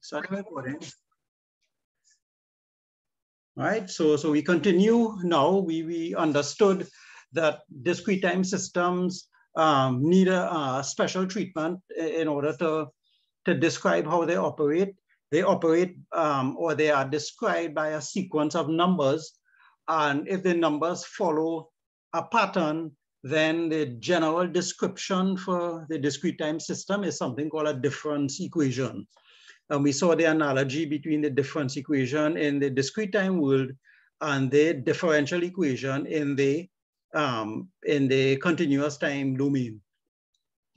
starting recording. Right, so, so we continue now. We, we understood that discrete time systems um, need a, a, special treatment in order to, to describe how they operate. They operate um, or they are described by a sequence of numbers. And if the numbers follow a pattern, then the general description for the discrete time system is something called a difference equation. And we saw the analogy between the difference equation in the discrete time world and the differential equation in the, um, in the continuous time domain.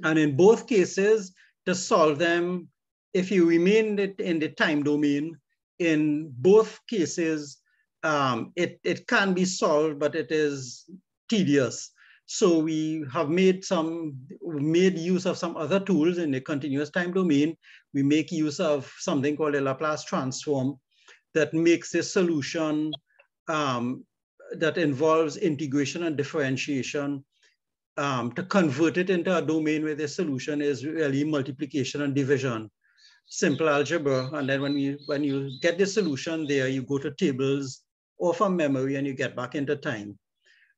And in both cases, to solve them, if you remain it in the time domain, in both cases, um, it, it can be solved, but it is tedious. So we have made some, made use of some other tools in the continuous time domain. We make use of something called a Laplace transform that makes a solution um, that involves integration and differentiation um, to convert it into a domain where the solution is really multiplication and division, simple algebra. And then when you, when you get the solution there, you go to tables or from memory and you get back into time.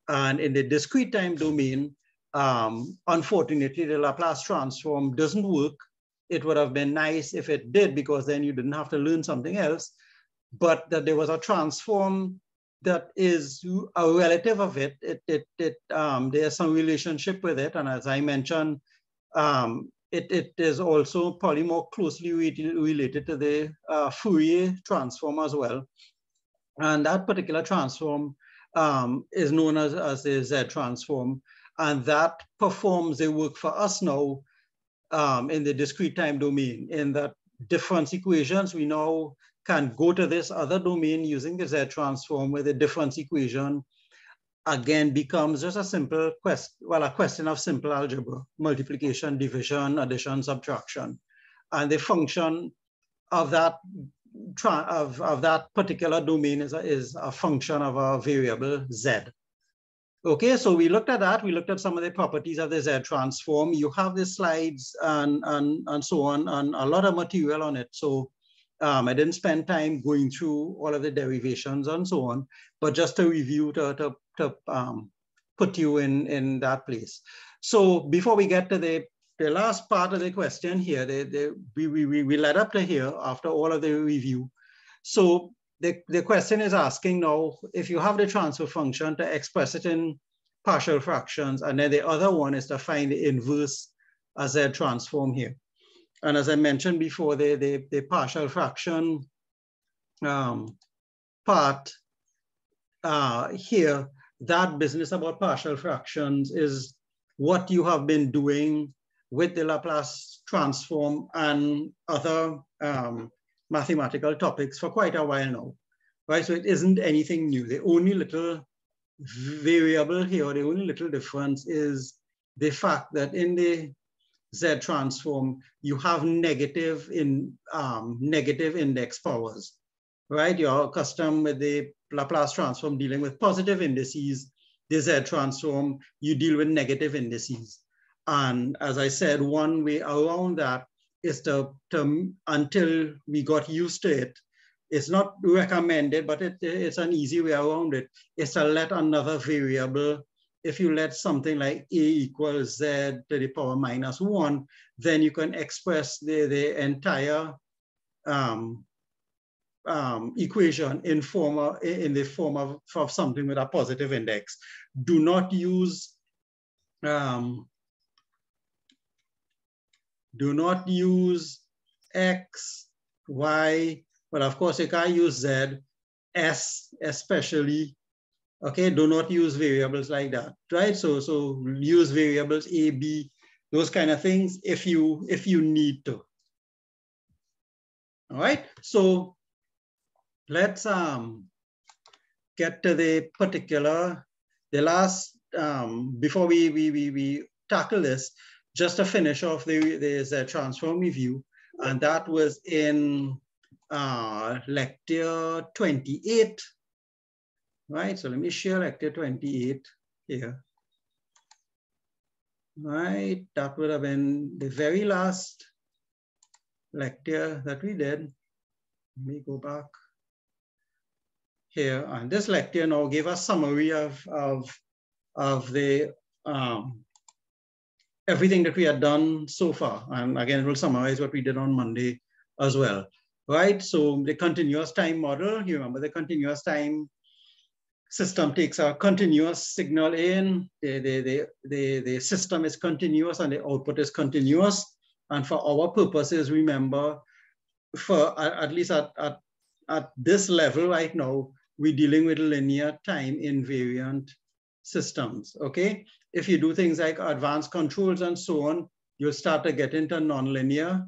And in the discrete time domain, um, unfortunately, the Laplace transform doesn't work. It would have been nice if it did, because then you didn't have to learn something else. But that there was a transform that is a relative of it. It, it, it um, there's some relationship with it. And as I mentioned, um, it, it is also probably more closely related to the uh, Fourier transform as well. And that particular transform um, is known as, as the Z transform. And that performs the work for us now um, in the discrete time domain in that difference equations, we now can go to this other domain using the Z transform where the difference equation again becomes just a simple question, well, a question of simple algebra, multiplication, division, addition, subtraction. And the function of that of, of that particular domain is a, is a function of a variable z. Okay, so we looked at that. We looked at some of the properties of the Z transform. You have the slides and, and, and so on, and a lot of material on it. So um, I didn't spend time going through all of the derivations and so on, but just to review, to, to, to um, put you in, in that place. So before we get to the the last part of the question here, they, we, we, we led up to here after all of the review. So the, the question is asking now, if you have the transfer function to express it in partial fractions, and then the other one is to find the inverse as a transform here. And as I mentioned before, the, the, the partial fraction um, part uh, here, that business about partial fractions is what you have been doing with the Laplace transform and other um, mathematical topics for quite a while now, right? So it isn't anything new. The only little variable here, the only little difference is the fact that in the Z transform, you have negative in um, negative index powers, right? You're accustomed with the Laplace transform dealing with positive indices. The Z transform, you deal with negative indices. And as I said, one way around that is to, to until we got used to it, it's not recommended, but it, it's an easy way around it, is to let another variable, if you let something like a equals z to the power minus one, then you can express the, the entire um, um, equation in, form of, in the form of, of something with a positive index. Do not use um, do not use X, Y, but of course you can't use Z, S especially. Okay, do not use variables like that, right? So, so use variables A, B, those kind of things if you if you need to. All right, so let's um get to the particular, the last, um, before we, we, we, we tackle this, just to finish off, there, there's a transform review, and that was in uh, lecture 28, right? So let me share lecture 28 here. Right, that would have been the very last lecture that we did. Let me go back here. And this lecture now gave a summary of, of, of the um, everything that we had done so far. And again, it will summarize what we did on Monday as well, right? So the continuous time model, you remember the continuous time system takes a continuous signal in, the, the, the, the, the system is continuous and the output is continuous. And for our purposes, remember, for at least at, at, at this level right now, we're dealing with linear time invariant systems, okay? If you do things like advanced controls and so on, you'll start to get into nonlinear,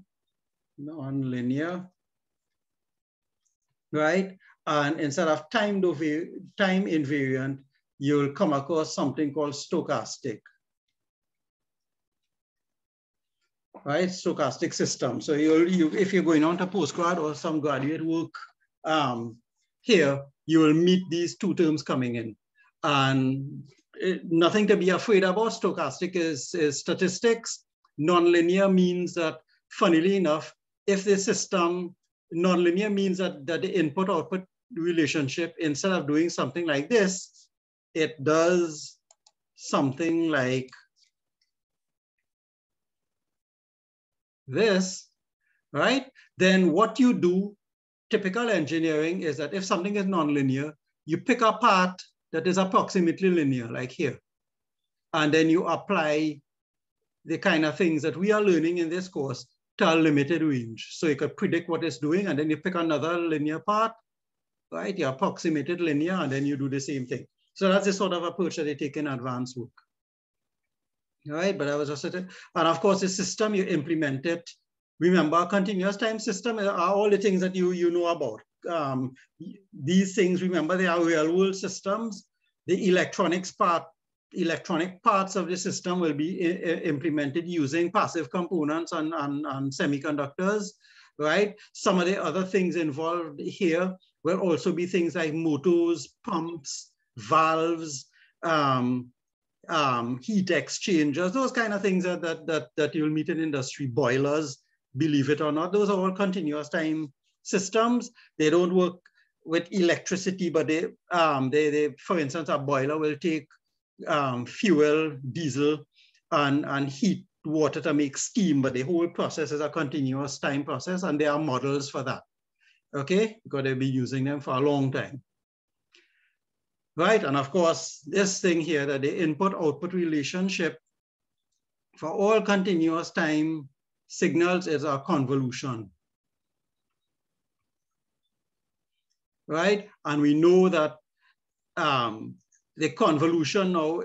nonlinear, right? And instead of time, time invariant, you'll come across something called stochastic, right? Stochastic system. So you'll, you, if you're going on to postgrad or some graduate work um, here, you will meet these two terms coming in. And Uh, nothing to be afraid about. Stochastic is, is statistics. Nonlinear means that, funnily enough, if the system, nonlinear means that, that the input output relationship, instead of doing something like this, it does something like this, right? Then what you do, typical engineering is that if something is nonlinear, you pick a part that is approximately linear, like here. And then you apply the kind of things that we are learning in this course to a limited range. So you could predict what it's doing, and then you pick another linear part, right? You approximate it linear, and then you do the same thing. So that's the sort of approach that they take in advanced work. All right, but I was just, and of course, the system you implement it. Remember, continuous time system are all the things that you you know about um, these things, remember, they are real world systems. The electronics part, electronic parts of the system will be implemented using passive components and, and, and semiconductors, right? Some of the other things involved here will also be things like motors, pumps, valves, um, um, heat exchangers, those kind of things that, that, that, that you'll meet in industry, boilers, believe it or not, those are all continuous time systems. They don't work with electricity, but they, um, they, they for instance, a boiler will take um, fuel, diesel, and, and heat water to make steam, but the whole process is a continuous time process, and there are models for that. Okay, because they've been using them for a long time. Right, and of course, this thing here, that the input-output relationship for all continuous time signals is a convolution. Right? And we know that um, the convolution now,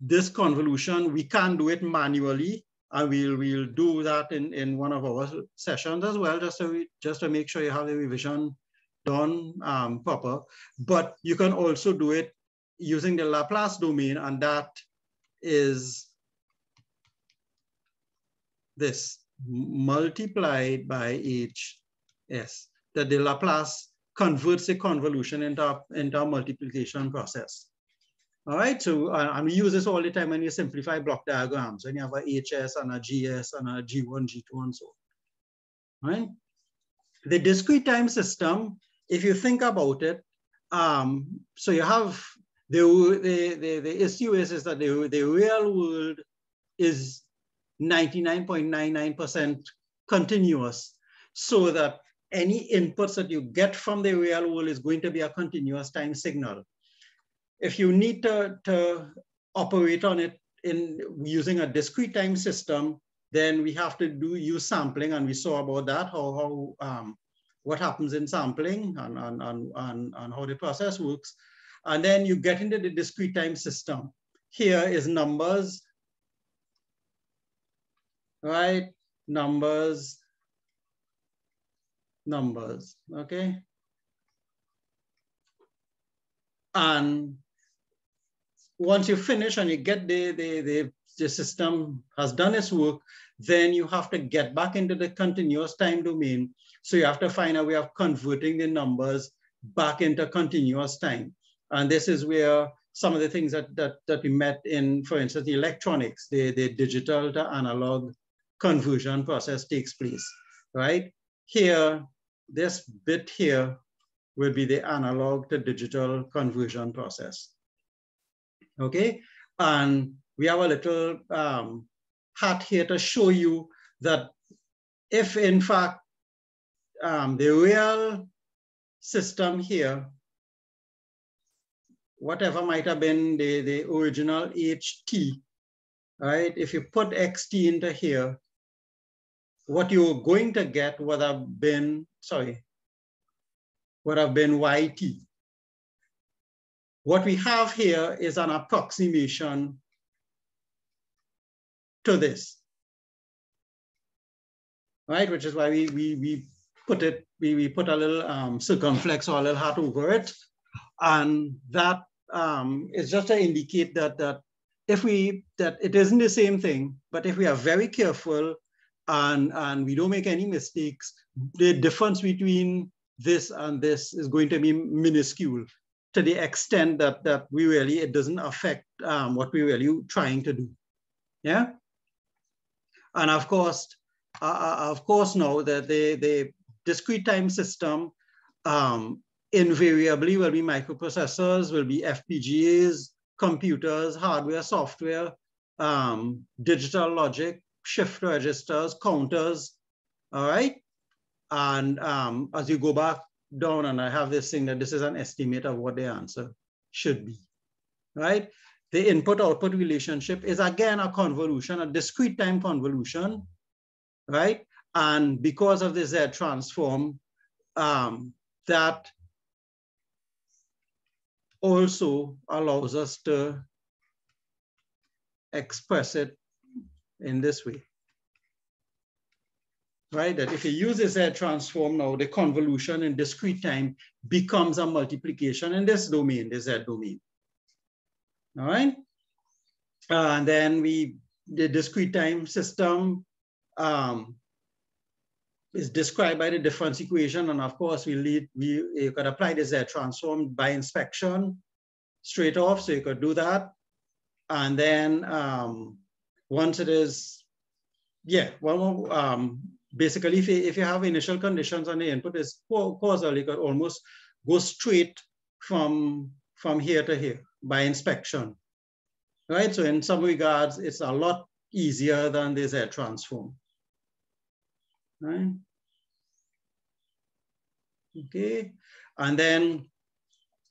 this convolution, we can do it manually, and we'll we'll do that in, in one of our sessions as well, just to just to make sure you have the revision done um, proper. But you can also do it using the Laplace domain, and that is this multiplied by hs. That the Laplace converts a convolution into a, into a multiplication process. All right, so uh, and we use this all the time when you simplify block diagrams, when you have a HS and a GS and a G1, G2, and so on. Right? The discrete time system, if you think about it, um, so you have the, the, the, the issue is, is that the, the real world is 99.99% continuous so that any inputs that you get from the real world is going to be a continuous time signal. If you need to, to operate on it in using a discrete time system, then we have to do use sampling, and we saw about that, how, how um, what happens in sampling and, and, and, and, and how the process works. And then you get into the discrete time system. Here is numbers, right? Numbers, numbers, okay? And once you finish and you get the, the, the, the system has done its work, then you have to get back into the continuous time domain. So you have to find a way of converting the numbers back into continuous time. And this is where some of the things that, that, that we met in, for instance, the electronics, the, the digital to analog conversion process takes place right? here, this bit here will be the analog to digital conversion process. Okay, and we have a little um, hat here to show you that if in fact um, the real system here, whatever might have been the, the original HT, right? If you put XT into here, what you're going to get would have been, sorry, would have been YT. What we have here is an approximation to this, right? Which is why we, we, we put it, we, we put a little um, circumflex or a little hat over it. And that um, is just to indicate that, that if we, that it isn't the same thing, but if we are very careful and, and we don't make any mistakes, the difference between this and this is going to be minuscule to the extent that, that we really, it doesn't affect um, what we're really trying to do. Yeah? And of course, uh, uh of course now that the, the discrete time system um, invariably will be microprocessors, will be FPGAs, computers, hardware, software, um, digital logic, shift registers, counters, all right? And um, as you go back down, and I have this thing that this is an estimate of what the answer should be, right? The input-output relationship is again a convolution, a discrete time convolution, right? And because of the Z transform, um, that also allows us to express it in this way right? That if you use the Z transform now, the convolution in discrete time becomes a multiplication in this domain, this Z domain. All right? And then we, the discrete time system um, is described by the difference equation. And of course, we lead, we, you could apply this Z transform by inspection straight off. So you could do that. And then um, once it is, yeah, well, um, basically, if you, if you have initial conditions on the input is causal, you could almost go straight from, from here to here by inspection, right? So in some regards, it's a lot easier than the Z transform, right? Okay, and then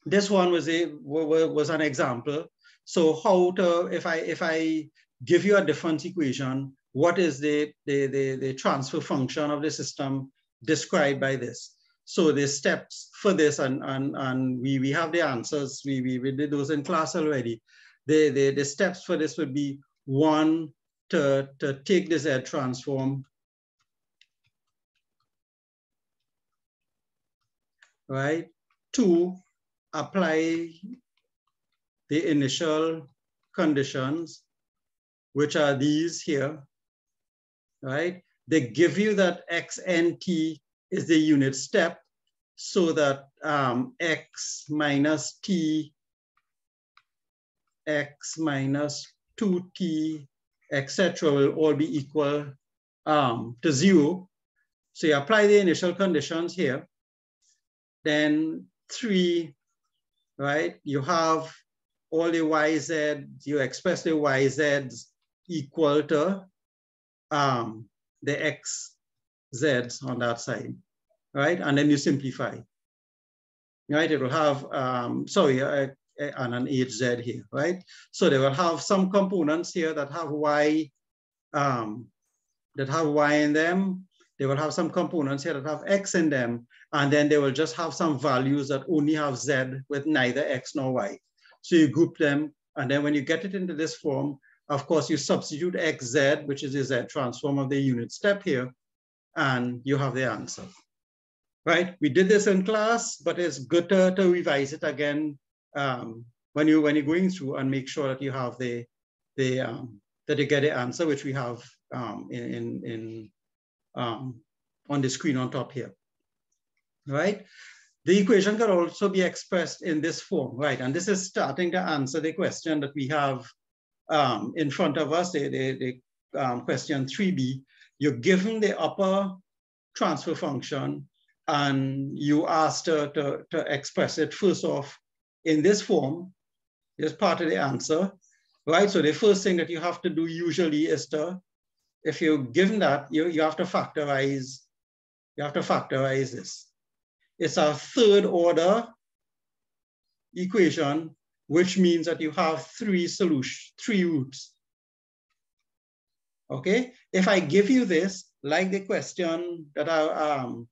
this one was a was an example. So how to if I if I give you a difference equation what is the, the, the, the transfer function of the system described by this. So the steps for this, and, and, and we, we have the answers, we, we, we did those in class already. The, the, the steps for this would be one, to, to take this Z transform, right? Two, apply the initial conditions, which are these here, right? They give you that xnt is the unit step so that um, x minus t, x minus 2t, etc. will all be equal um, to zero. So you apply the initial conditions here. Then three, right? You have all the yz, you express the yz's equal to um, the x, z's on that side, right? And then you simplify, right? It will have, um, sorry, uh, uh and an hz here, right? So they will have some components here that have y, um, that have y in them. They will have some components here that have x in them, and then they will just have some values that only have z with neither x nor y. So you group them, and then when you get it into this form, of course, you substitute xz, which is the z transform of the unit step here, and you have the answer. Right? We did this in class, but it's good to, to revise it again um, when you when you're going through and make sure that you have the the um, that you get the answer, which we have um, in in, in um, on the screen on top here. Right? The equation can also be expressed in this form, right? And this is starting to answer the question that we have um, in front of us, the, the, the um, question 3b, you're given the upper transfer function and you asked to, to, to express it first off in this form, is part of the answer, right? So the first thing that you have to do usually is to, if you're given that, you, you have to factorize, you have to factorize this. It's a third order equation, which means that you have three solutions, three roots. Okay, if I give you this, like the question that I um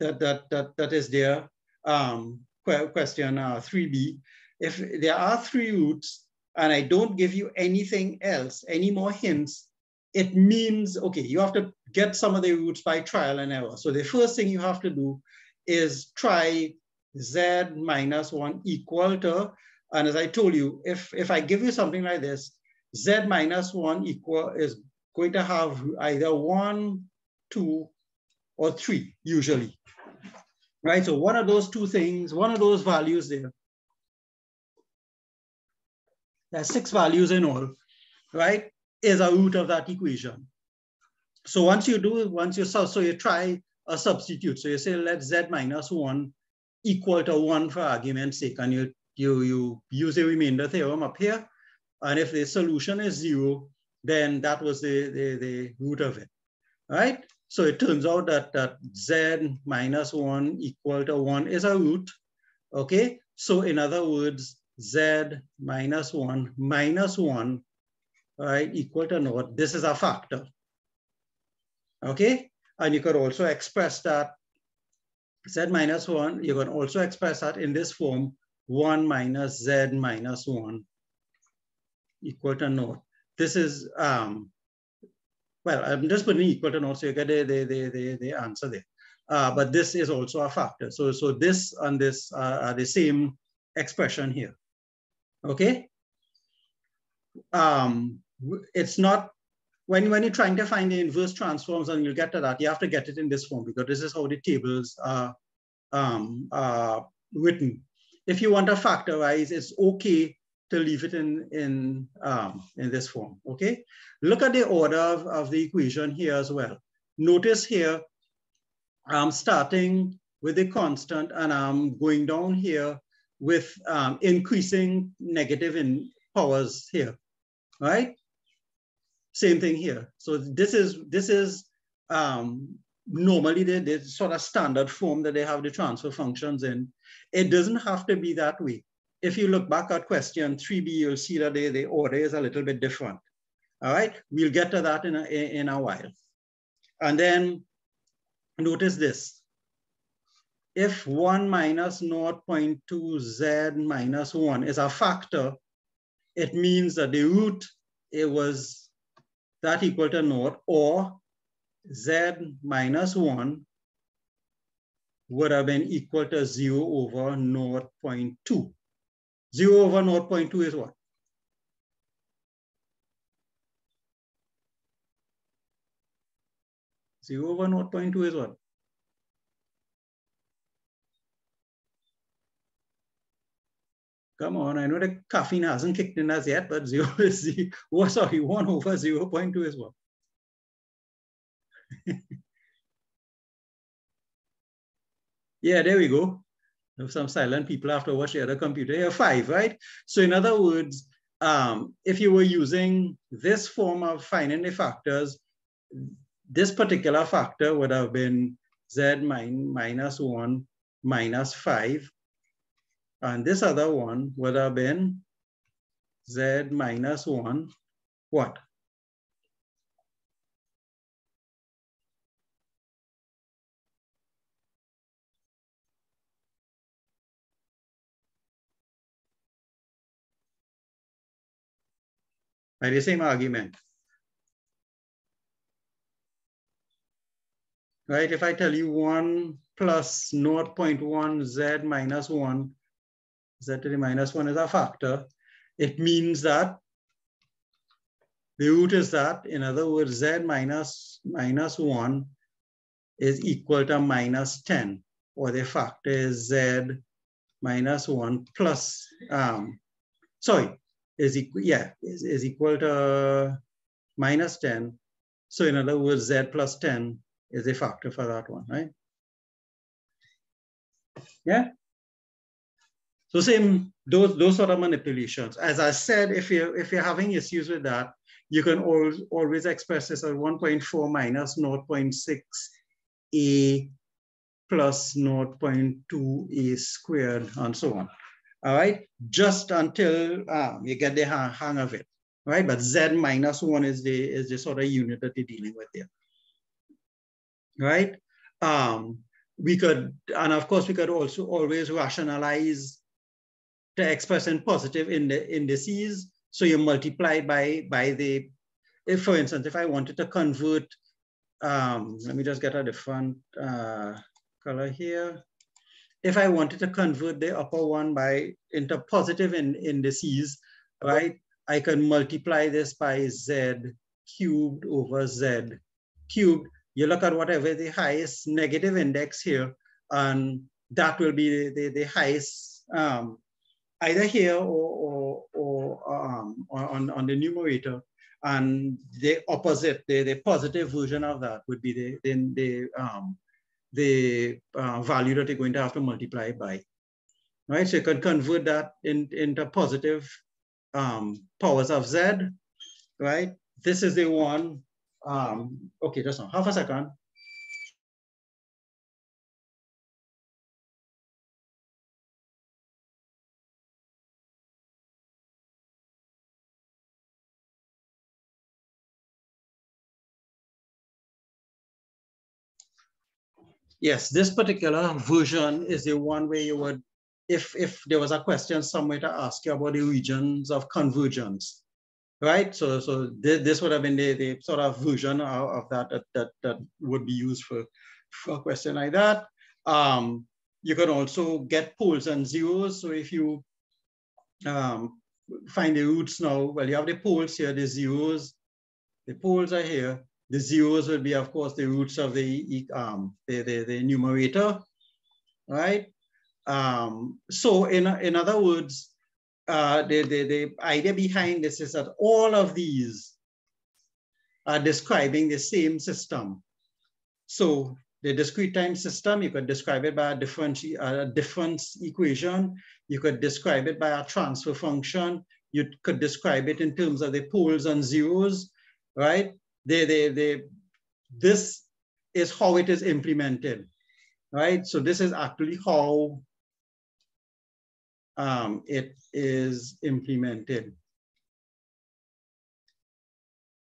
that that that, that is there, um question uh, 3b, if there are three roots and I don't give you anything else, any more hints, it means, okay, you have to get some of the roots by trial and error. So the first thing you have to do is try z minus one equal to, and as I told you, if, if I give you something like this, z minus one equal is going to have either one, two, or three usually, right? So one of those two things, one of those values there there's six values in all, right, is a root of that equation. So once you do, once you so you try a substitute. So you say let z minus one equal to one for argument's sake, and you you you use the remainder theorem up here. And if the solution is zero, then that was the, the, the root of it, right? So it turns out that, that z minus one equal to one is a root, okay? So in other words, z minus 1 minus 1, right, equal to naught. This is a factor. Okay? And you could also express that z minus 1, you can also express that in this form, 1 minus z minus 1 equal to naught. This is, um, well, I'm just putting equal to naught so you get the, the, the, the, the answer there. Uh, but this is also a factor. So, so this and this are the same expression here okay? Um, it's not, when, when you're trying to find the inverse transforms and you'll get to that, you have to get it in this form because this is how the tables are, um, written. If you want to factorize, it's okay to leave it in, in, um, in this form, okay? Look at the order of, of the equation here as well. Notice here, I'm starting with a constant and I'm going down here with um, increasing negative in powers here, right? Same thing here. So this is this is um, normally the, the sort of standard form that they have the transfer functions in. It doesn't have to be that way. If you look back at question 3b, you'll see that they, the order is a little bit different. All right, we'll get to that in a, in a while. And then notice this if 1 minus 0.2 z minus 1 is a factor, it means that the root it was that equal to naught or z minus 1 would have been equal to 0 over 0.2. 0 over 0.2 is what? Zero over 0.2 is what? Come on, I know the caffeine hasn't kicked in as yet, but zero is zero. Oh, sorry, one over 0 0.2 is what? yeah, there we go. Some silent people have to watch the other computer. Yeah, five, right? So in other words, um, if you were using this form of finding the factors, this particular factor would have been z min minus one minus five and this other one would have been z minus 1, what? By the same argument. Right, if I tell you 1 plus 0.1 z minus 1 z to the minus one is a factor, it means that the root is that, in other words, z minus minus one is equal to minus 10, or the factor is z minus one plus, um, sorry, is equal, yeah, is, is equal to minus 10. So in other words, z plus 10 is a factor for that one, right? Yeah. So same those those sort of manipulations. As I said, if you if you're having issues with that, you can always always express this as 1.4 minus 0.6 a plus 0.2 a squared and so on. All right, just until um, you get the hang of it, right? But z minus one is the is the sort of unit that you're dealing with there, right? Um, we could, and of course, we could also always rationalize the expression positive in the indices. So you multiply by by the, if for instance, if I wanted to convert, um, let me just get a different uh, color here. If I wanted to convert the upper one by into positive in indices, right? I can multiply this by z cubed over z cubed you look at whatever the highest negative index here, and that will be the, the, the highest um, either here or, or, or um, on, on the numerator. And the opposite, the, the positive version of that would be the, the, the, um, the uh, value that you're going to have to multiply by. Right, so you can convert that in, into positive um, powers of z, right? This is the one um, okay, just now, half a second. Yes, this particular version is the one where you would, if, if there was a question somewhere to ask you about the regions of convergence, right? So, so this, this would have been the, the sort of version of, of that, that, that that would be used for, for a question like that. Um, you can also get poles and zeros. So if you um, find the roots now, well, you have the poles here, the zeros, the poles are here. The zeros will be, of course, the roots of the, um, the, the, the numerator, right? Um, so in, in other words, uh, the, the, the idea behind this is that all of these are describing the same system. So the discrete time system, you could describe it by a difference, a difference equation. You could describe it by a transfer function. You could describe it in terms of the poles and zeros, right? They, they, they, this is how it is implemented, right? So this is actually how um, it is implemented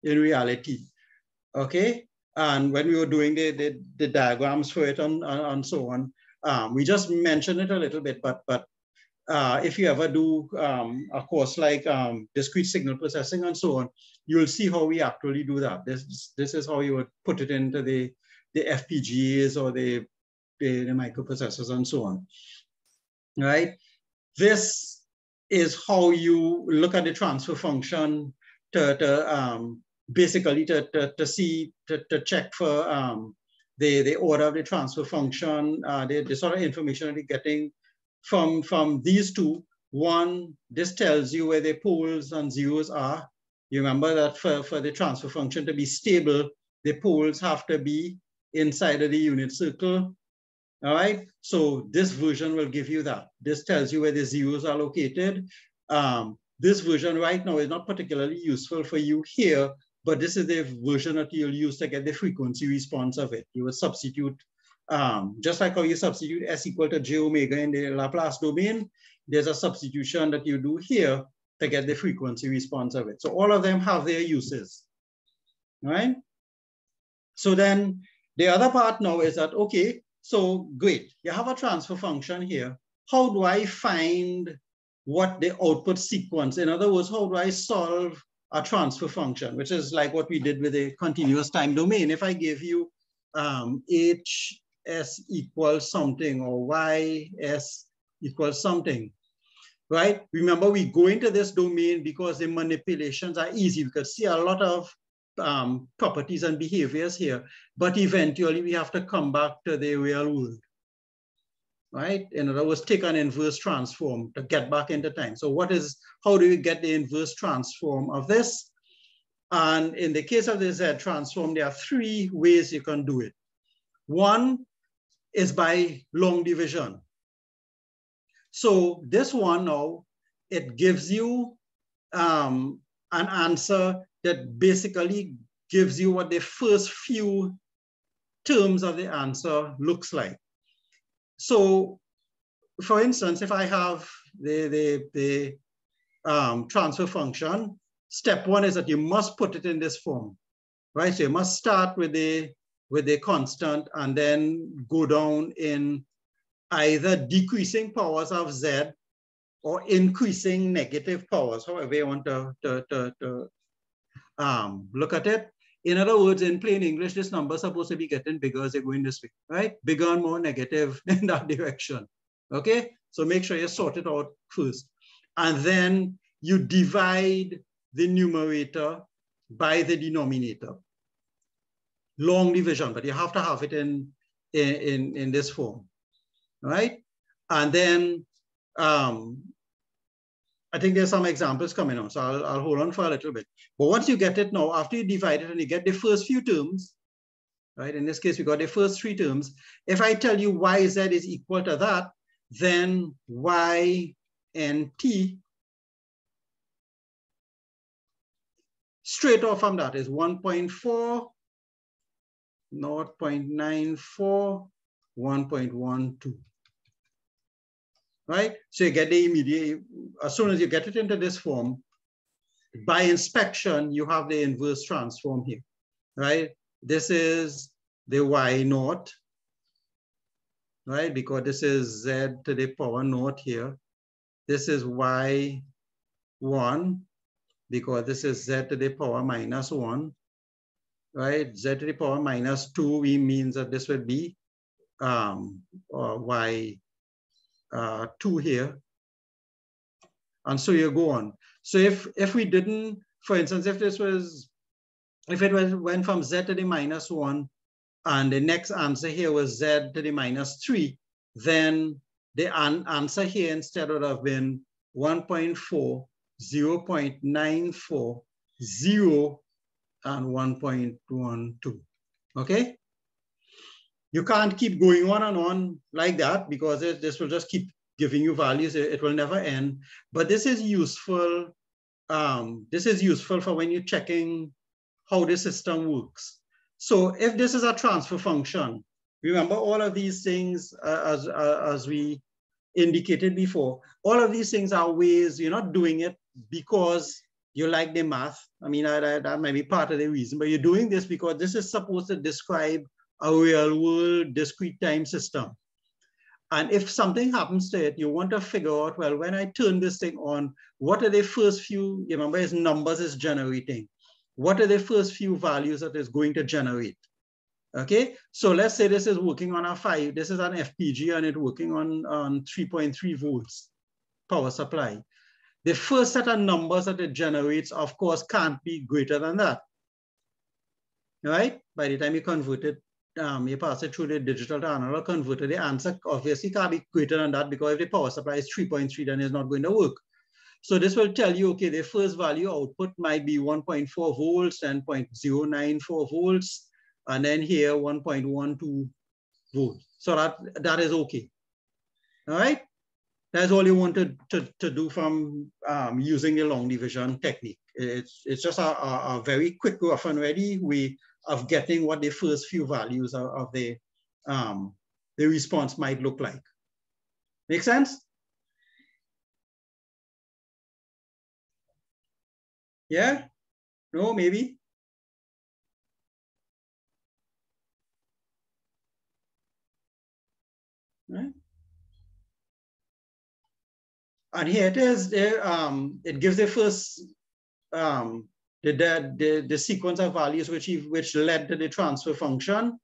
in reality. Okay, and when we were doing the, the, the diagrams for it and, and so on, um, we just mentioned it a little bit, but, but uh, if you ever do um, a course like um, discrete signal processing and so on, you'll see how we actually do that. This, this is how you would put it into the, the FPGAs or the, the, the microprocessors and so on, right? This is how you look at the transfer function to, to um, basically to, to, to see, to, to check for um, the, the order of the transfer function, uh, the, the sort of information that you're getting from, from these two. One, this tells you where the poles and zeros are. You remember that for, for the transfer function to be stable, the poles have to be inside of the unit circle all right, so this version will give you that. This tells you where the zeros are located. Um, this version right now is not particularly useful for you here, but this is the version that you'll use to get the frequency response of it. You will substitute, um, just like how you substitute S equal to J omega in the Laplace domain, there's a substitution that you do here to get the frequency response of it. So all of them have their uses, right? So then the other part now is that, okay, so great, you have a transfer function here. How do I find what the output sequence, in other words, how do I solve a transfer function, which is like what we did with a continuous time domain. If I give you um, h s equals something or y s equals something, right? Remember, we go into this domain because the manipulations are easy. We could see a lot of um, properties and behaviors here, but eventually we have to come back to the real world, right? In other words, take an inverse transform to get back into time. So what is, how do you get the inverse transform of this? And in the case of the Z transform, there are three ways you can do it. One is by long division. So this one now, it gives you um, an answer that basically gives you what the first few terms of the answer looks like. So for instance, if I have the, the, the um, transfer function, step one is that you must put it in this form, right? So you must start with the, with the constant and then go down in either decreasing powers of z or increasing negative powers, however you want to, to, to, to um, look at it. In other words, in plain English, this number is supposed to be getting bigger as you're going this way, right? Bigger and more negative in that direction, okay? So make sure you sort it out first. And then you divide the numerator by the denominator. Long division, but you have to have it in, in, in this form, right? And then um, I think there's some examples coming on, so I'll, I'll hold on for a little bit. But once you get it now, after you divide it and you get the first few terms, right? In this case, we got the first three terms. If I tell you yz is equal to that, then y and t straight off from that is 1.4, 0.94, 1.12 right? So you get the immediate, as soon as you get it into this form, by inspection, you have the inverse transform here, right? This is the y naught, right? Because this is z to the power naught here. This is y one, because this is z to the power minus one, right? z to the power minus two, we means that this would be um, or y uh, two here. And so you go on. So if, if we didn't, for instance, if this was, if it was, went from z to the minus one, and the next answer here was z to the minus three, then the an answer here instead would have been 1.4, 0 0.94, 0, and 1.12, okay? You can't keep going on and on like that because it, this will just keep giving you values. It, it will never end. But this is useful. Um, this is useful for when you're checking how the system works. So if this is a transfer function, remember all of these things uh, as, uh, as we indicated before, all of these things are ways you're not doing it because you like the math. I mean, that, that might be part of the reason, but you're doing this because this is supposed to describe a real world discrete time system. And if something happens to it, you want to figure out, well, when I turn this thing on, what are the first few, you remember its numbers is generating. What are the first few values that is going to generate? Okay, so let's say this is working on a five, this is an FPG and it's working on, on 3.3 volts power supply. The first set of numbers that it generates, of course, can't be greater than that. Right? By the time you convert it um, you pass it through the digital to analog converter, the answer obviously can't be greater than that because if the power supply is 3.3, then it's not going to work. So this will tell you, okay, the first value output might be 1.4 volts and 0.094 volts, and then here 1.12 volts. So that, that is okay. All right? That's all you wanted to, to do from um, using the long division technique. It's, it's just a, a, a very quick rough and ready. We of getting what the first few values of, of the, um, the response might look like. Make sense? Yeah? No, maybe? Right? And here it is, there, um, it gives the first um, the, the, the sequence of values which, which led to the transfer function.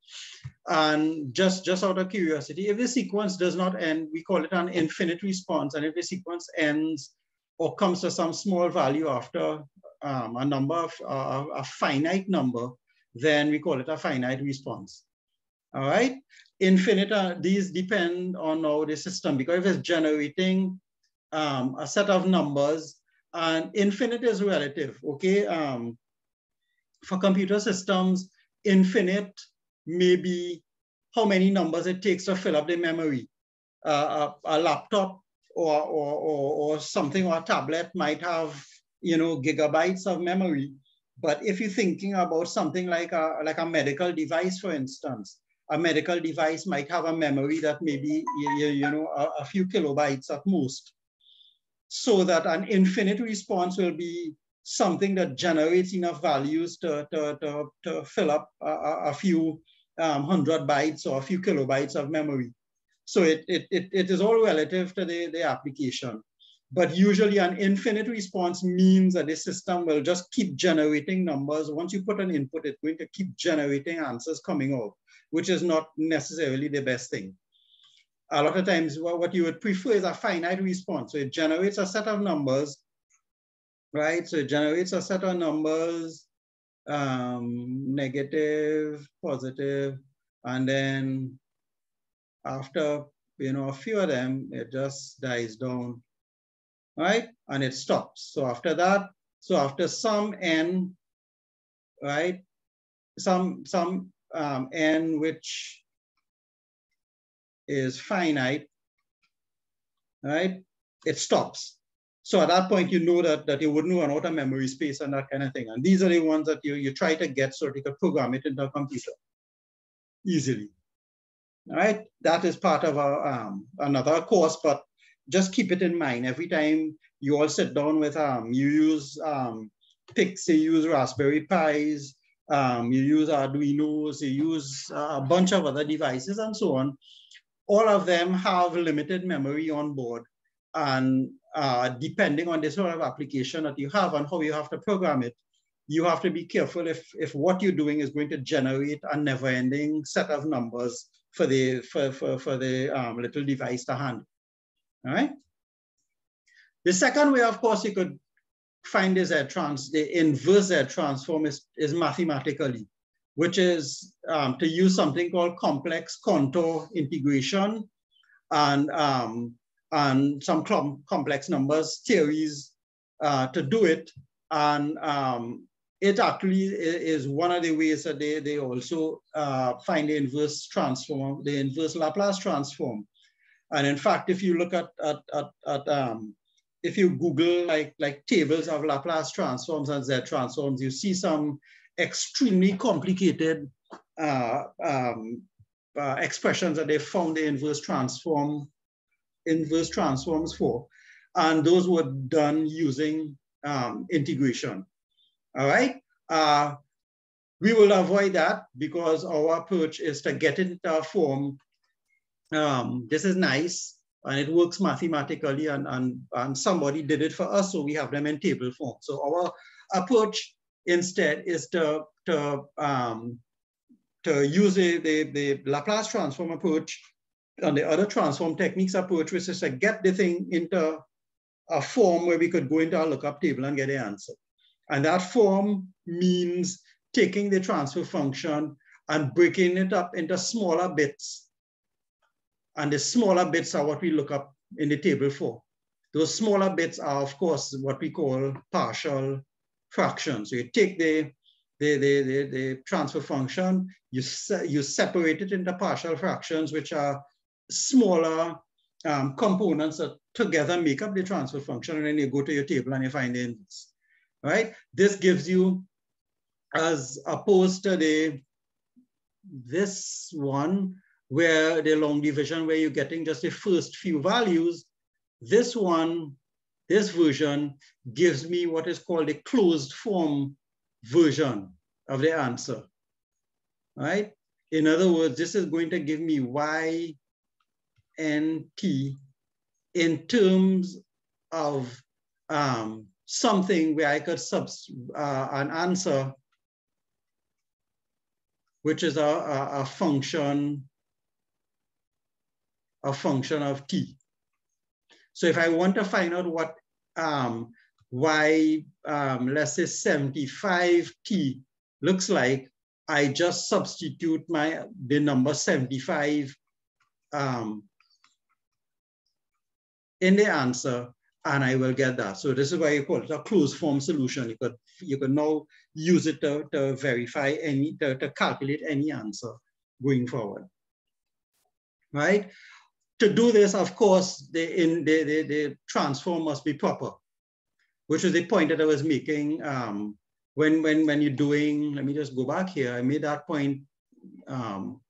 And just, just out of curiosity, if the sequence does not end, we call it an infinite response. And if the sequence ends or comes to some small value after um, a number of uh, a finite number, then we call it a finite response. All right. Infinite, uh, these depend on how the system, because if it's generating um, a set of numbers and infinite is relative, okay? Um, for computer systems, infinite may be how many numbers it takes to fill up the memory. Uh, a, a, laptop or, or, or, or something or a tablet might have, you know, gigabytes of memory. But if you're thinking about something like a, like a medical device, for instance, a medical device might have a memory that maybe, you, you know, a, a few kilobytes at most. So that an infinite response will be something that generates enough values to, to, to, to fill up a, a few um, hundred bytes or a few kilobytes of memory. So it, it, it, it is all relative to the, the application. But usually an infinite response means that the system will just keep generating numbers. Once you put an input, it's going to keep generating answers coming out, which is not necessarily the best thing. A lot of times what you would prefer is a finite response. So it generates a set of numbers, right? So it generates a set of numbers, um, negative, positive, and then after you know a few of them, it just dies down right? And it stops. So after that, so after some n, right? Some, some um, n which is finite, right? It stops. So at that point, you know that, that you wouldn't run out of memory space and that kind of thing. And these are the ones that you, you try to get so that you can program it into a computer easily. All right, that is part of our, um, another course, but just keep it in mind every time you all sit down with um you use um PICs, you use Raspberry Pis, um, you use Arduinos, you use a bunch of other devices and so on. All of them have limited memory on board. And uh, depending on the sort of application that you have and how you have to program it, you have to be careful if, if what you're doing is going to generate a never-ending set of numbers for the, for, for, for the um, little device to handle all right? The second way, of course, you could find this Z trans, the inverse Z transform is, is mathematically, which is um, to use something called complex contour integration and, um, and some complex numbers theories uh, to do it. And um, it actually is one of the ways that they, they also uh, find the inverse transform, the inverse Laplace transform. And in fact, if you look at, at, at, at um, if you Google like, like tables of Laplace transforms and Z transforms, you see some extremely complicated uh, um, uh, expressions that they found the inverse transform, inverse transforms for. And those were done using um, integration. All right. Uh, we will avoid that because our approach is to get into a form um, this is nice and it works mathematically and, and, and somebody did it for us, so we have them in table form. So our approach instead is to, to, um, to use the, the, the Laplace transform approach and the other transform techniques approach, which is to get the thing into a form where we could go into a lookup table and get the answer. And that form means taking the transfer function and breaking it up into smaller bits and the smaller bits are what we look up in the table for. Those smaller bits are, of course, what we call partial fractions. So you take the, the, the, the, the transfer function, you, se you separate it into partial fractions, which are smaller um, components that together make up the transfer function, and then you go to your table and you find the inverse, right? This gives you, as opposed to the, this one, where the long division, where you're getting just the first few values, this one, this version gives me what is called a closed form version of the answer, right? In other words, this is going to give me y and t in terms of um, something where I could subs uh, an answer, which is a, a, a function a function of t. So if I want to find out what um, y, um, let's say 75t looks like, I just substitute my the number 75 um, in the answer and I will get that. So this is why you call it a closed form solution. You could you could now use it to, to verify any to, to calculate any answer going forward. right? To do this, of course, the, in, the, the, the transform must be proper, which was the point that I was making um, when, when, when you're doing, let me just go back here. I made that point, um,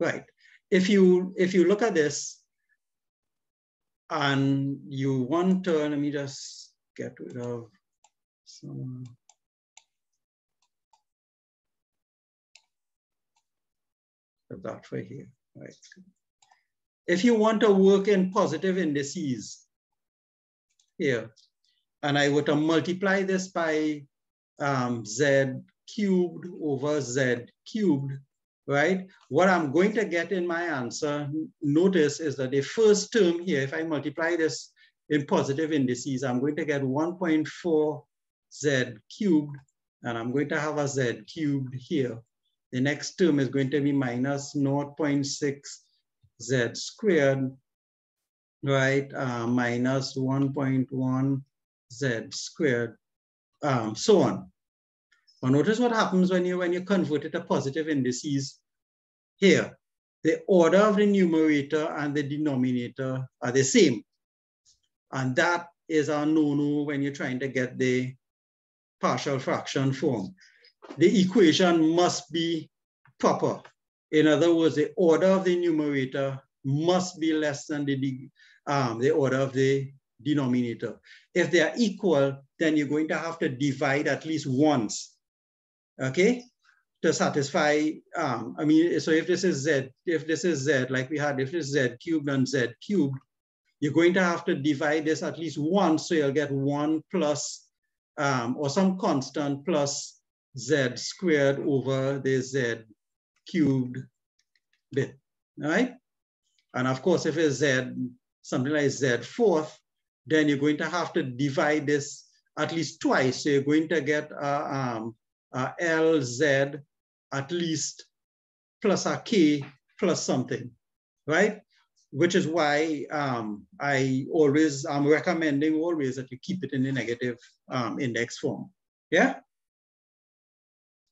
right. If you, if you look at this and you want to, let me just get rid of some, that right here, right? If you want to work in positive indices here, and I were to multiply this by um, z cubed over z cubed, right? What I'm going to get in my answer, notice is that the first term here, if I multiply this in positive indices, I'm going to get 1.4 z cubed, and I'm going to have a z cubed here. The next term is going to be minus 0.6 z squared, right, uh, minus 1.1 z squared, um, so on. But notice what happens when you, when you convert it to positive indices here. The order of the numerator and the denominator are the same. And that is a no-no when you're trying to get the partial fraction form the equation must be proper. In other words, the order of the numerator must be less than the, um, the order of the denominator. If they are equal, then you're going to have to divide at least once, okay? To satisfy, um, I mean, so if this is Z, if this is Z, like we had, if this is Z cubed and Z cubed, you're going to have to divide this at least once, so you'll get one plus, um, or some constant plus z squared over the z cubed bit, right? And of course, if it's z, something like z fourth, then you're going to have to divide this at least twice. So you're going to get a, um, a LZ at least plus a K plus something, right? Which is why um, I always, I'm recommending always that you keep it in the negative um, index form, yeah?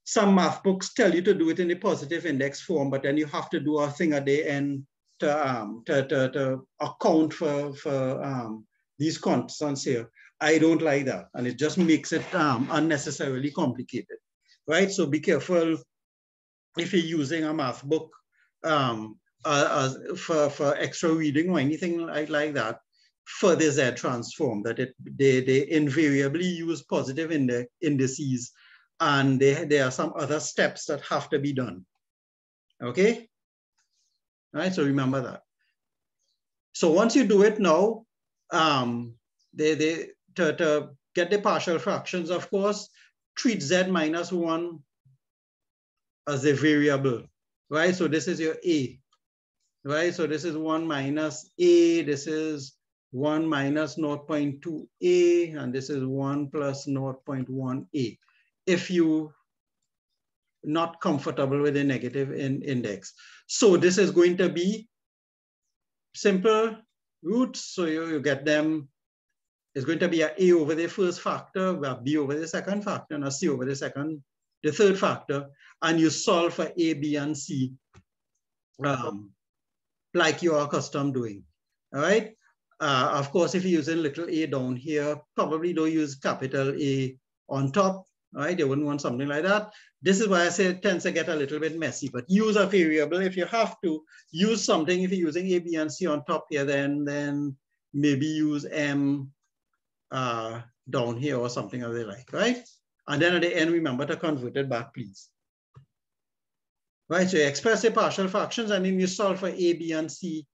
Some math books tell you to do it in a positive index form, but then you have to do a thing at the end to, um, to, to, to account for, for um, these constants here. I don't like that. And it just makes it um, unnecessarily complicated, right? So be careful if you're using a math book um, uh, for, for extra reading or anything like, like that for the Z transform, that it, they, they invariably use positive indices and they, there are some other steps that have to be done. Okay? All right, so remember that. So once you do it now, um, they, they, to, to get the partial fractions, of course, treat z minus 1 as a variable, right? So this is your a, right? So this is 1 minus a, this is 1 minus 0.2a, and this is 1 plus 0.1a if you not comfortable with a negative in index. So this is going to be simple roots. So you, you get them, it's going to be a A over the first factor, B over the second factor, and a C over the second, the third factor. And you solve for A, B, and C um, like you are accustomed doing, all right? Uh, of course, if you're using little a down here, probably don't use capital A on top right? They wouldn't want something like that. This is why I say it tends to get a little bit messy, but use a variable. If you have to use something, if you're using A, B, and C on top here, then, then maybe use M uh, down here or something of the like, right? And then at the end, remember to convert it back, please. Right, so you express the partial fractions and then you solve for A, B, and C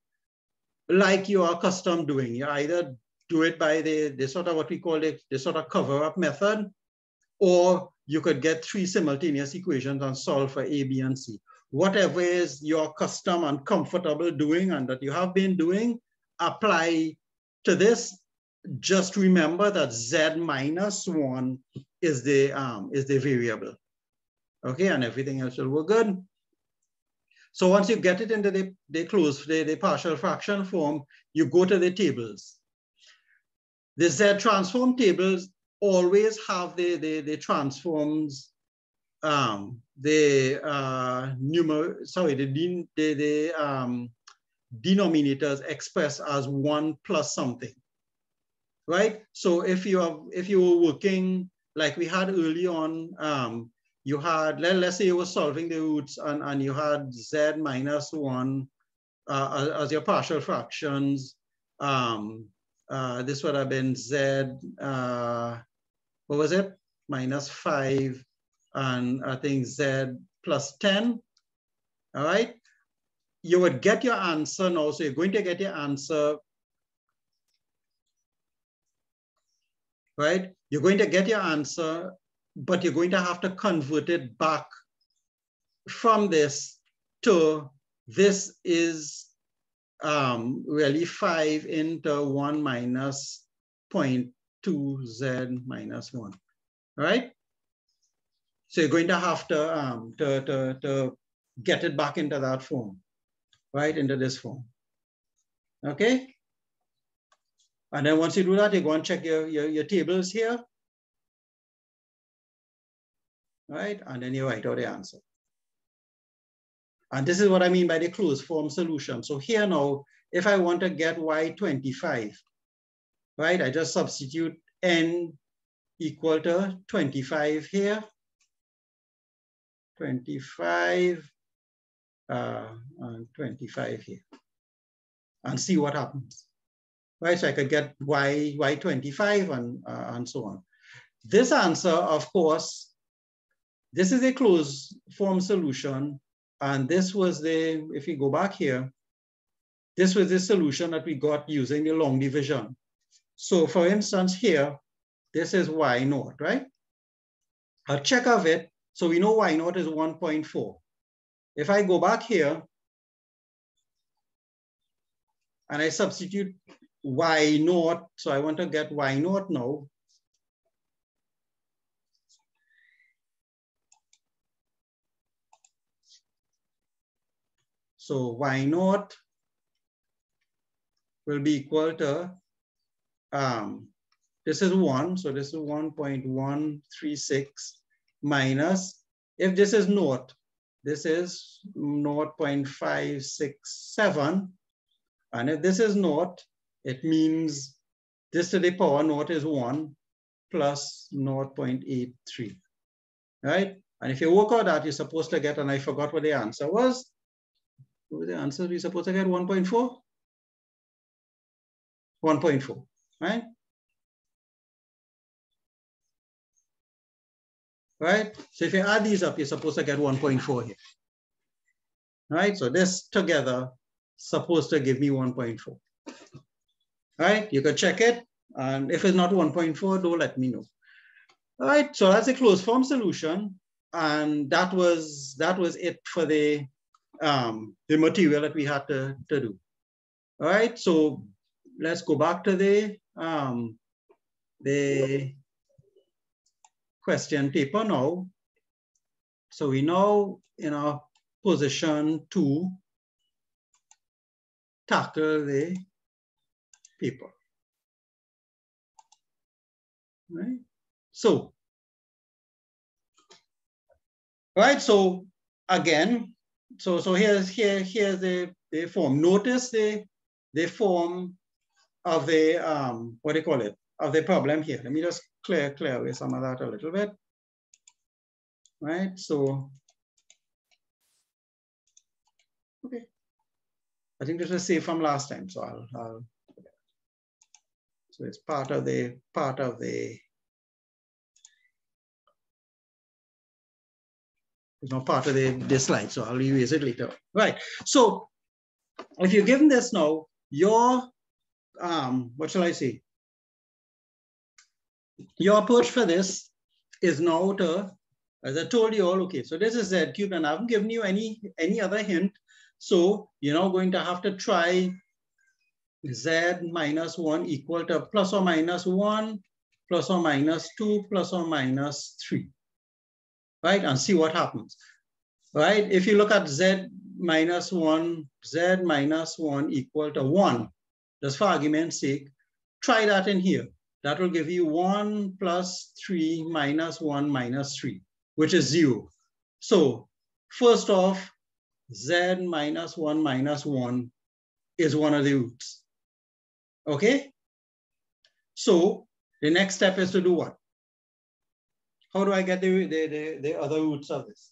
like you are accustomed doing. You either do it by the, the sort of what we call it, the sort of cover up method, or you could get three simultaneous equations and solve for A, B, and C. Whatever is your custom and comfortable doing and that you have been doing, apply to this. Just remember that Z minus one is the, um, is the variable. Okay, and everything else will work good. So once you get it into the, the closed, the, the partial fraction form, you go to the tables. The Z transform tables always have the, the, the transforms um, the uh, numer sorry, the, the, the um, denominators expressed as one plus something, right? So if you have, if you were working like we had early on, um, you had, let, let's say you were solving the roots and, and you had z minus one uh, as your partial fractions. Um, uh, this would have been z, uh, what was it? Minus five and I think Z plus 10, all right? You would get your answer now. So you're going to get your answer, right? You're going to get your answer, but you're going to have to convert it back from this to this is um, really five into one minus point 2z minus 1, right? So you're going to have to, um, to, to, to get it back into that form, right? Into this form, okay? And then once you do that, you go and check your, your, your tables here, right? And then you write out the answer. And this is what I mean by the closed form solution. So here now, if I want to get y25, right, I just substitute n equal to 25 here. 25 uh, and 25 here and see what happens. Right, so I could get y, y25 and, uh, and so on. This answer, of course, this is a closed form solution. And this was the, if you go back here, this was the solution that we got using the long division. So for instance, here, this is y naught, right? A check of it so we know y naught is 1.4. If I go back here and I substitute y naught, so I want to get y naught now. So y naught will be equal to, um, this is one, so this is 1.136 minus, if this is naught, this is 0.567. And if this is naught, it means this to the power naught is one plus 0.83, right? And if you work out that, you're supposed to get, and I forgot what the answer was. What was the answer? We're supposed to get 1.4? 1.4, right? right? So if you add these up, you're supposed to get 1.4 here, right? So this together supposed to give me 1.4, right? You can check it. And if it's not 1.4, do let me know. All right, so that's a closed form solution. And that was that was it for the um, the material that we had to, to do. All right, so let's go back to the um, the question paper now. So we now in our position to tackle the paper. Right? So, right, so again, so so here's here here's the, the form. Notice the the form of the um what do you call it of the problem here. Let me just clear, clear away some of that a little bit. Right, so, okay. I think this was saved from last time, so I'll, I'll so it's part of the, part of the, it's not part of the, the slide, so I'll use it later. Right, so if you're given this now, your, um, what shall I say? Your approach for this is now to, as I told you all, okay, so this is Z cubed and I haven't given you any, any other hint. So you're now going to have to try Z minus one equal to plus or minus one, plus or minus two, plus or minus three, right? And see what happens, right? If you look at Z minus one, Z minus one equal to one, just for argument's sake, try that in here. That will give you 1 plus 3 minus 1 minus 3. which is zero. So first off, z minus one minus one is one of the roots. Okay? So the next step is to do what? How do I get the, the, the, the other roots of this?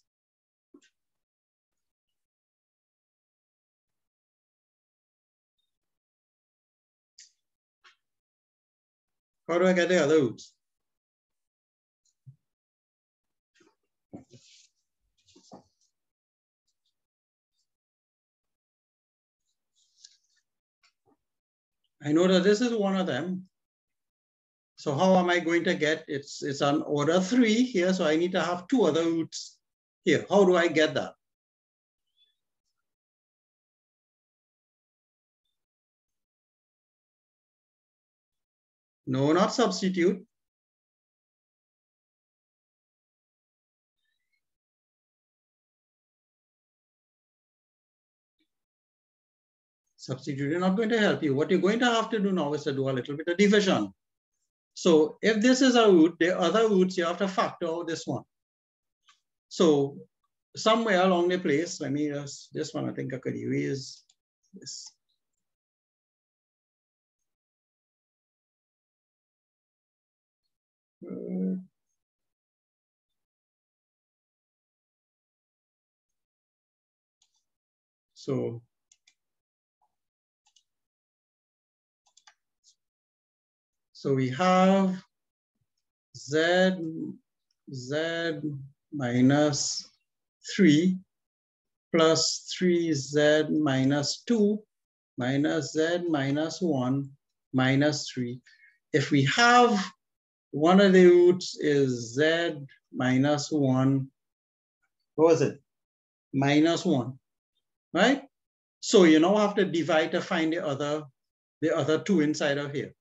How do I get the other roots? I know that this is one of them. So how am I going to get, it's, it's on order three here, so I need to have two other roots here. How do I get that? No, not substitute. Substitute is not going to help you. What you're going to have to do now is to do a little bit of division. So if this is a root, the other roots, you have to factor out this one. So somewhere along the place, let me just, this one I think I could erase this. Uh, so So we have z, z minus 3 plus 3z minus 2 minus z minus 1 minus 3. If we have one of the roots is z minus 1. What was it? Minus 1, right? So you now have to divide to find the other, the other two inside of here.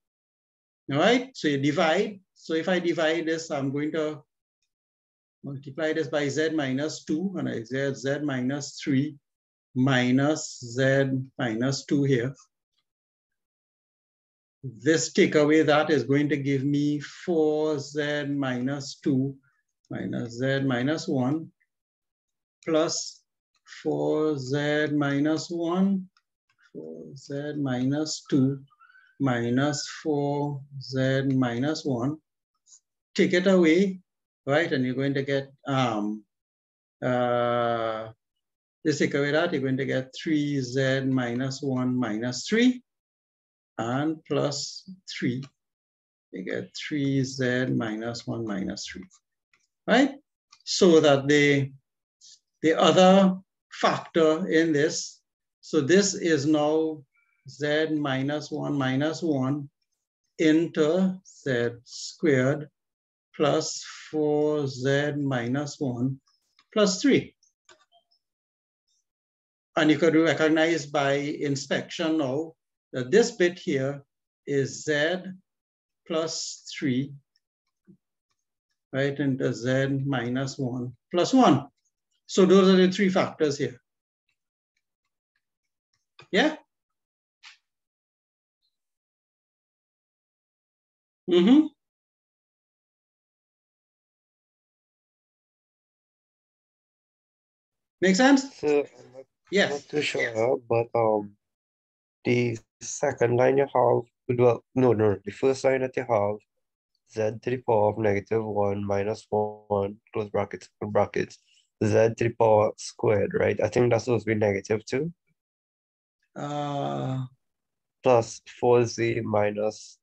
All right, so you divide. So if I divide this, I'm going to multiply this by z minus 2, and I z, z minus 3 minus z minus 2 here this take away that is going to give me 4z minus 2 minus z minus 1 plus 4z minus 1, 4z minus 2 minus 4z minus 1. Take it away, right? And you're going to get, um, uh, this take away that, you're going to get 3z minus 1 minus 3 and plus 3. You get 3z minus 1 minus 3, right? So that the, the other factor in this, so this is now z minus 1 minus 1 into z squared plus 4z minus 1 plus 3. And you could recognize by inspection now this bit here is z plus 3, right, into z minus 1 plus 1. So those are the three factors here. Yeah? Mm-hmm. Make sense? So, I'm not, yes. not too sure, but um, the second line you have, well, no, no, the first line that you have, z to the power of negative 1 minus 1, close brackets, open brackets, z to the power squared, right? I think that's supposed to be negative 2. Uh, plus 4z minus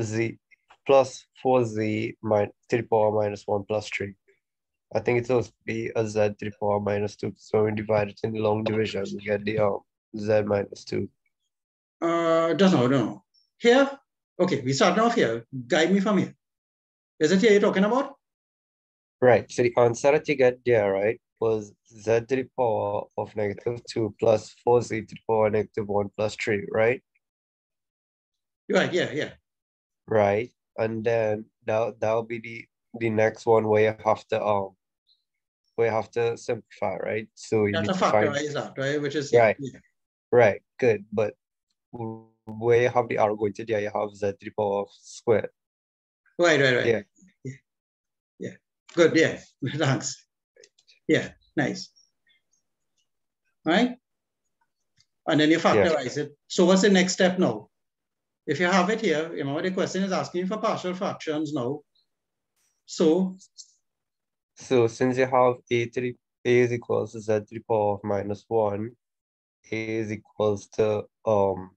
z plus 4z min to the power minus 1 plus 3. I think it's supposed to be a z to the power minus 2. So we divide it in the long division, we get the um, z minus 2. Uh, don't know, don't. Here, okay, we start off here. Guide me from here. Is it here you're talking about? Right, so the answer that you get there, right, was z to the power of negative 2 plus 4z to the power negative 1 plus 3, right? Right, yeah, yeah. Right, and then that that'll be the the next one where you have to um where you have to simplify, right? So you That's need a to find that, right? Which is Right. yeah. right, good, but where have the arrow going to there, you have z to the power of square. Right, right, right. Yeah. Yeah. Yeah. Good, yeah, thanks. Yeah, nice. Right? And then you factorize yeah. it. So what's the next step now? If you have it here, remember the question is asking for partial fractions now. So? So since you have a three a is equals to z to the power of minus one, a is equals to um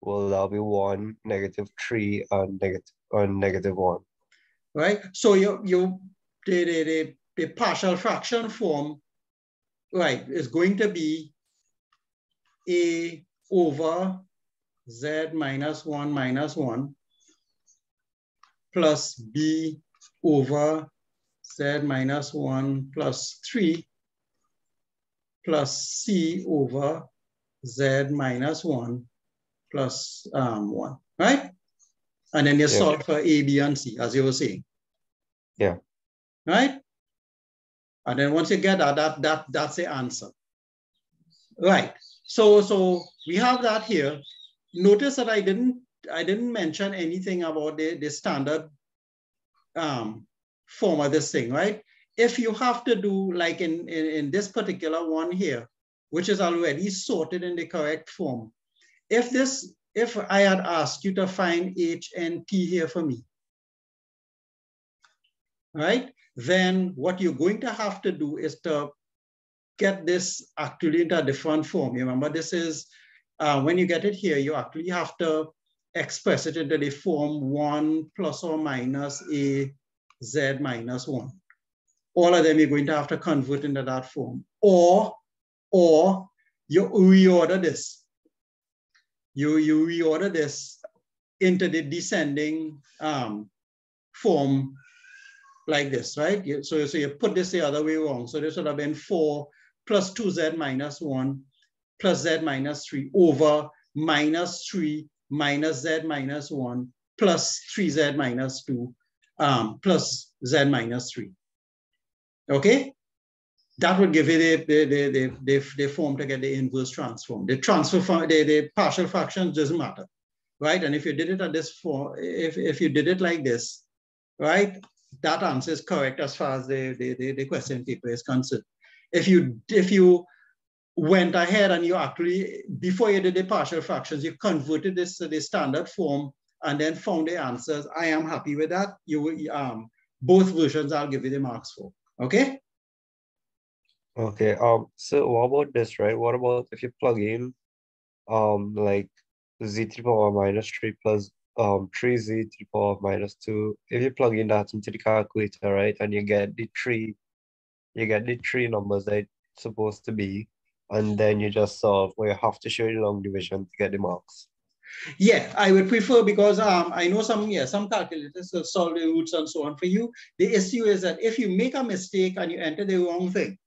well that'll be one, negative three, and negative and negative one. Right. So you you the the, the, the partial fraction form, right, is going to be a over z minus 1 minus 1 plus b over z minus 1 plus 3 plus c over z minus 1 plus um, 1, right? And then you yeah. solve for a, b, and c, as you were saying. Yeah. Right? And then once you get that, that, that that's the answer. Right. So, so we have that here. Notice that I didn't I didn't mention anything about the, the standard um, form of this thing, right? If you have to do like in, in, in this particular one here, which is already sorted in the correct form, if this, if I had asked you to find H and T here for me, right? Then what you're going to have to do is to get this actually into a different form. You remember this is, uh, when you get it here, you actually have to express it into the form one plus or minus a z minus one. All of them you're going to have to convert into that form. Or, or you reorder this. You, you reorder this into the descending um, form like this, right? So, so you put this the other way wrong. So this would have been four plus 2z minus 1 plus z minus 3 over minus 3 minus z minus 1 plus 3z minus 2 um, plus z minus 3. Okay? That would give you the, the, the, the, the, form to get the inverse transform. The transfer, the, the partial fraction doesn't matter, right? And if you did it at this form, if, if you did it like this, right, that answer is correct as far as the, the, the, the question paper is concerned if you if you went ahead and you actually before you did the partial fractions, you converted this to the standard form and then found the answers. I am happy with that. You um both versions I'll give you the marks for. Okay. Okay. Um. So what about this, right? What about if you plug in, um, like z the power minus three plus um three z to the power minus two. If you plug in that into the calculator, right, and you get the three you get the three numbers that it's supposed to be, and then you just solve where you have to show the long division to get the marks. Yeah, I would prefer because um, I know some yeah some calculators will solve the roots and so on for you. The issue is that if you make a mistake and you enter the wrong thing,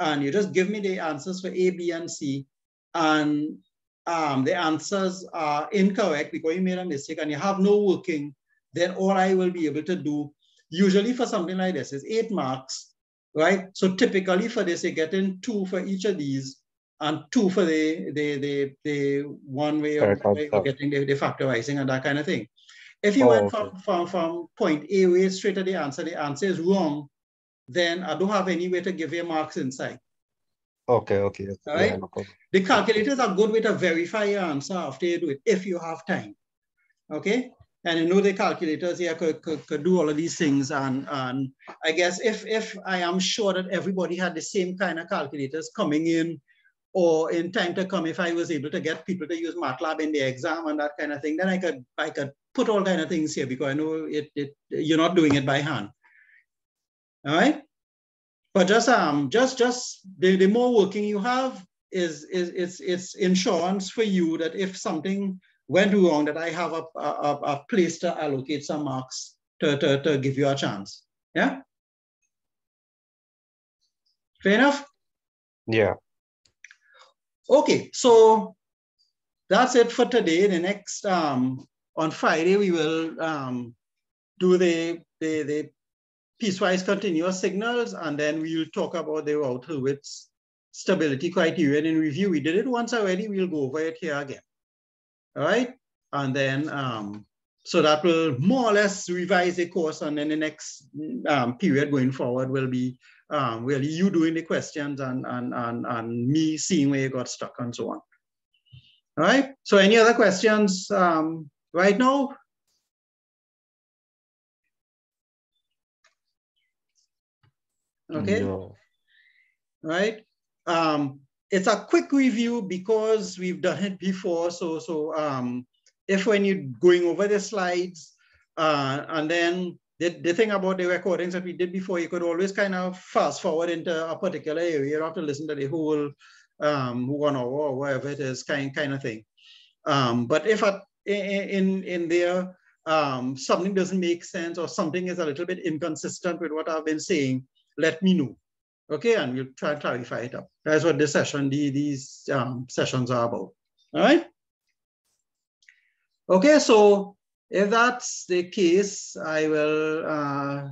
and you just give me the answers for A, B, and C, and um, the answers are incorrect because you made a mistake and you have no working, then all I will be able to do, usually for something like this, is eight marks right? So typically for this, you're getting two for each of these and two for the, the, the, the one way of, way of getting the, the, factorizing and that kind of thing. If you oh, went from, okay. from, from point A way straight to the answer, the answer is wrong, then I don't have any way to give you marks inside. Okay, okay. All right. Yeah, no the calculators are good way to verify your answer after you do it, if you have time. Okay. And I know the calculators here could, could, could do all of these things. And, and I guess if, if I am sure that everybody had the same kind of calculators coming in or in time to come, if I was able to get people to use MATLAB in the exam and that kind of thing, then I could, I could put all kind of things here because I know it, it, you're not doing it by hand. All right. But just um just just the, the more working you have is is it's it's insurance for you that if something went wrong that I have a, a, a place to allocate some marks to, to, to give you a chance. Yeah? Fair enough? Yeah. Okay, so that's it for today. The next, um, on Friday, we will um, do the, the, the piecewise continuous signals, and then we'll talk about the Routh-Hurwitz stability criterion in review. We did it once already, we'll go over it here again all right? And then um, so that will more or less revise the course and then the next um, period going forward will be um, really you doing the questions and, and, and, and me seeing where you got stuck and so on. All right, so any other questions um, right now? Okay. No. Right. Um, it's a quick review because we've done it before. So, so um, if when you're going over the slides, uh, and then the, the thing about the recordings that we did before, you could always kind of fast forward into a particular area. You don't have to listen to the whole um, one hour or whatever it is, kind kind of thing. Um, but if at, in in there um, something doesn't make sense or something is a little bit inconsistent with what I've been saying, let me know. Okay, and we'll try and clarify it up. That's what this session, the, these um, sessions are about. All right. Okay, so if that's the case, I will uh,